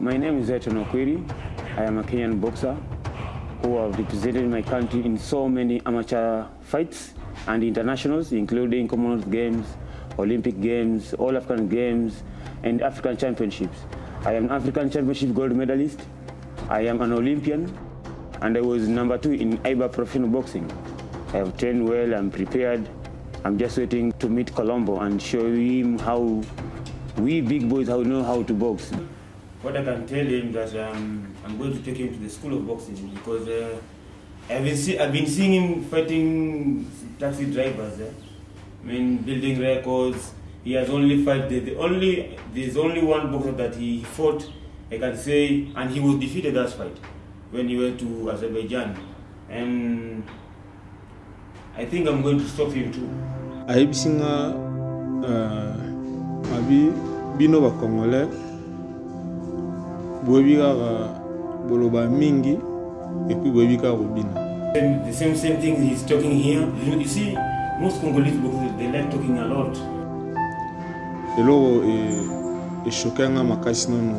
My name is Rayton Okwiri. I am a Kenyan boxer who have represented my country in so many amateur fights and internationals, including Commonwealth Games, Olympic Games, All African Games, and African Championships. I am African Championship gold medalist. I am an Olympian, and I was number two in IBA professional boxing. I have trained well, I'm prepared. I'm just waiting to meet Kalombo and show him how we big boys how know how to box. What I can tell him that um, I'm going to take him to the school of boxing because uh, I've, been see, I've been seeing him fighting taxi drivers. Eh? I mean, building records. He has only fought the, the only there's only one boxer that he fought. I can say, and he was defeated that fight when he went to Azerbaijan, and I think I'm going to stop him too. I ayebisi nga uh, abi bino bacongolais boyebi kaka boloba mingi epuis boyebi kaka kobina the same same thing he's talking here. You, see, most Congolese boxers they like talking a lot. eloko eshoke nga makasi nano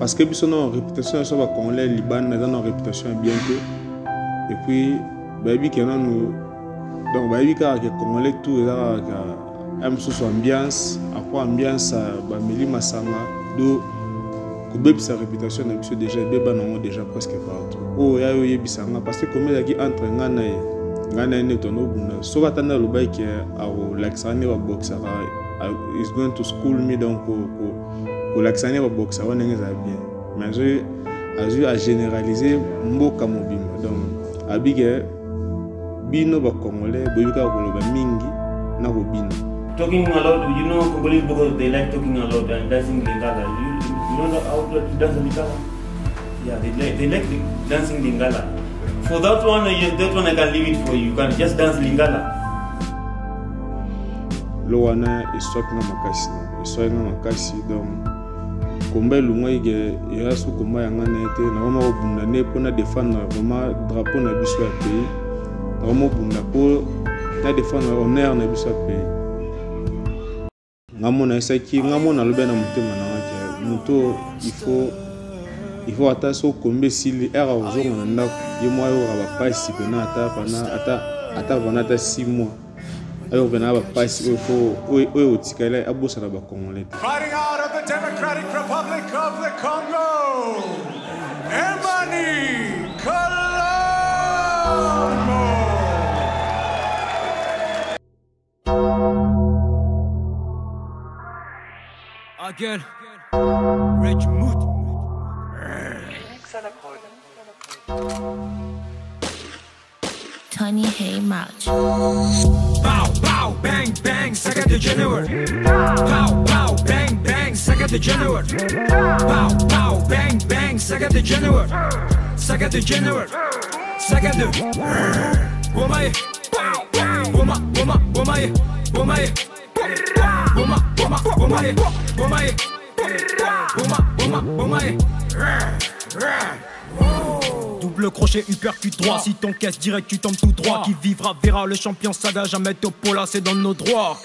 parce que biso na réputation ya biso bacongolais libanda eza na réputation ya bien te epuis bayebi ke nanu donc bayebi kaka ke congolais tout eza kaka ya mosusu ambiance apres ambiance bameli masanga do kobebisa réputation na biso déjà ebeba nango déjà presque partout. Oyo ya oyebisa nga parce que komi ezalaki entre nga na ye ngai na ye nde tondo obunda. Soki ata nde alobaki ke akolakisaka nde babokisaka is going to school me donc kolakisa nde babokisa wana ndenge ezala bien. Mais azwi azwi agénéralise mboka mobimba. Donc abike bino bacongolais boyebi kaka koloba mingi na kobina. Talking a lot, you know, Congolese boxers they like talking a lot and dancing lingala. You, know how to dance lingala? Yeah, they like they like the dancing lingala. For that one, that one I can leave it for you. You can just dance lingala. lo wana eswaki nga makasi eswaki nga makasi donc komba elongwaki ke eya so komba yanga na ye te nakoma kobunda ne mpo na défendre vraiment drapeau na biso ya pays nakoma kobunda mpo na défendre honneur na biso ya pays nga mona esaki nga mona alobi na motema nanga ke moto ifo ifo ata so kombi esili ere ozonga na ndako. Ye mwa ayoka bapasi pena ata pana ata ata pana ata 6 mois. Ayoka pena bapasi oyo otikali abosana bacongolais te Fighting out of the Democratic Republic of the Congo, Emani Colombo. Again, Rich Mood. Tony Hay Match. Pow, pow, bang, bang, saga degenerate. Pow, pow, bang, bang, saga degenerate. Pow, pow, bang, bang, saga degenerate. Saga degenerate. Saga de. Womaye. Woma, woma, womaye. Womaye. Woma, woma, womaye. Womaye. Woma, woma, womaye. Double crochet, uppercut droit. Si t'encaisses direct, tu tombes tout droit. Qui vivra verra le champion saga. Jamais Topola, c'est dans nos droits.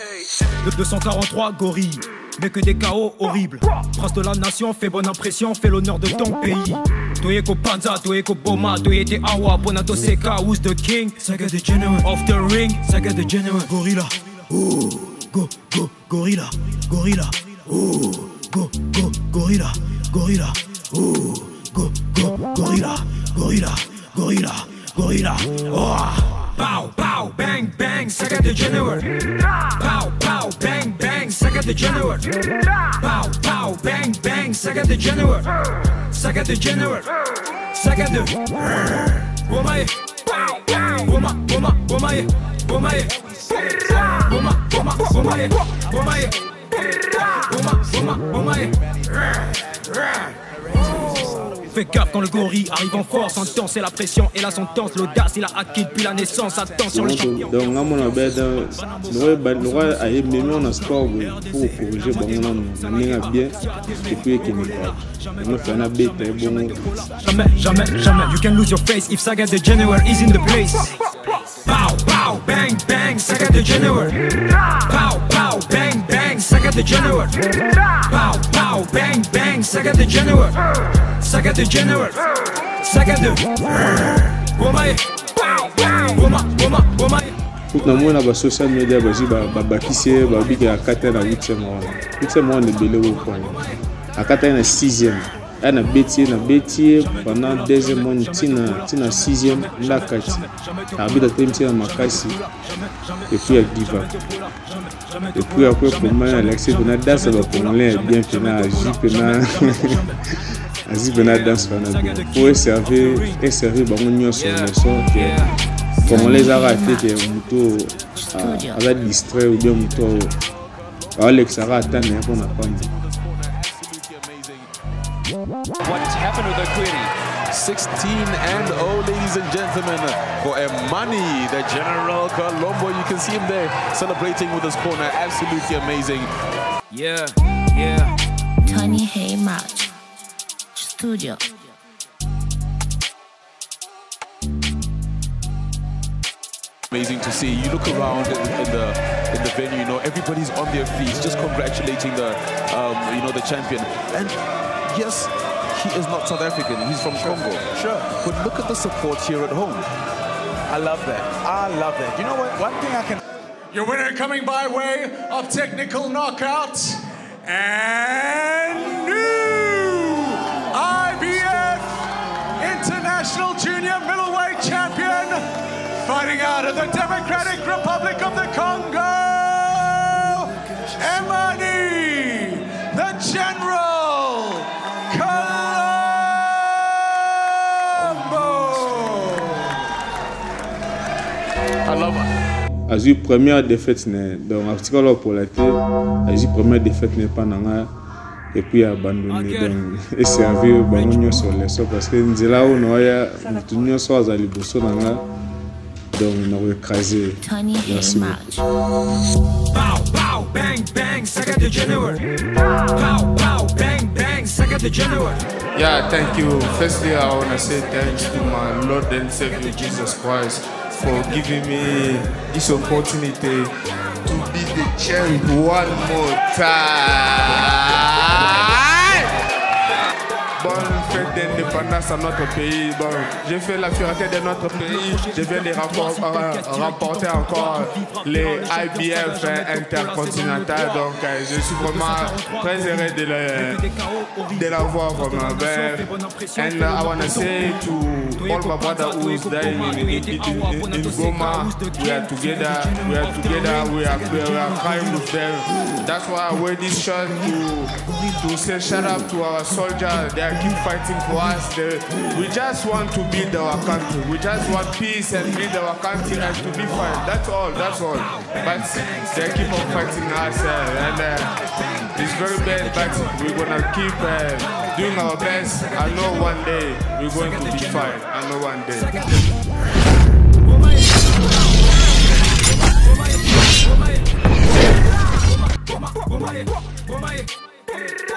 De 243 gorilles. Mais que des chaos horribles. Prince de la nation, fais bonne impression, fais l'honneur de ton pays. Toyeko Panza, Toyeko Boma, Toyete Awa, Bonato Seka, who's the king? Saga de General. Off the ring, Saga de General. Gorilla. Ooh, go, go, gorilla, gorilla. Ooh, go, go, gorilla, gorilla. Ooh, go, go, gorilla, gorilla, gorilla, gorilla. Oh. Pow, pow, bang, bang, saga de General. Pow, pow, bang, bang, saga de General. Pow, pow, bang, bang, saga de General. Saga de General. Saga de. Womaye. Woma, woma, womaye. Womaye. Woma, woma, womaye. Womaye. Fais gaffe quand le gorille arrive en force, intense c'est la pression et la sentence, l'audace il a acquis depuis la naissance, attention le champion. donc nga mona beda lokwa ayememi na sport boye po kokorige bango nanu na ndenge ya bien epuis ekende kaka yango fea na beta ye bongo Jamais, jamais, jamais. You can lose your face if Saga the General is in the place. Pow, pow, bang, bang, Saga the General. Pow, pow, bang, bang, second degenerate. Pow, pow, bang, bang, second degenerate. Second degenerate. Second Woman, pow, pow, woman, woman, woman. kutu namona basocial media bazwi babakisi ye babikaka kata na 8e wana 8e wana ebele bokwana akata ye na 6e aya na beti ye na beti ye pendant 2e mois ntina 6e nde akati abita te miti na makasi. Epuis adiva epuis akwe koma na alexi mpena danse bacongolais ya bien mpena azwi mpena azwi mpena danse wana bien po eserve eserve bango nyonso leson ke congolais ezalaka te ke motu aza distrait ou bien motu aolekisaka ata na ye mpona pamba What's happened with Okwiri? 16 and 0, ladies and gentlemen, for Emmany, the General Kalombo. You can see him there celebrating with his corner. Absolutely amazing. Yeah, yeah. Tony Haymark Studio. Amazing to see. You look around in, in the in the venue. You know everybody's on their feet, just congratulating the um, you know the champion. And yes, he is not South African. He's from Congo. Sure. But look at the support here at home. I love that. I love that. You know what? One thing I can. Your winner coming by way of technical knockout and new IBF International Junior Middleweight Champion, fighting out of the Democratic Republic of the Congo, Emmany, the General azwi première défaite ne donc atikala opola te azwi première défaite ne epa na nga epuis abandonne donc eservir bango nyonso leso parce que nzela oyo na oya motu nyonso aza liboso na nga donc nakoekrase Merci. Yeah, thank you. Firstly, I want to say thanks to my Lord and Savior Jesus Christ for giving me this opportunity to be the champ one more time. D'indépendance à notre pays. Bon, j'ai fait la fierté de notre pays. Je viens de rapport- euh, remporter encore les IBF intercontinental. Donc, euh, je suis vraiment très heureux de le de l'avoir vraiment there. And uh, I want to say to all my brothers who is there in, in, in, in, Goma, we are together, we are together, we are, we are crying with them. That's why I wear this shirt to, to say shout out to our soldiers. They keep fighting for us. The, we just want to build our country. We just want peace and build our country and to be fine. That's all. That's all. But they keep on fighting us, uh, and uh, it's very bad. But we're gonna keep uh, doing our best. I know one day we're going to be fine. I know one day.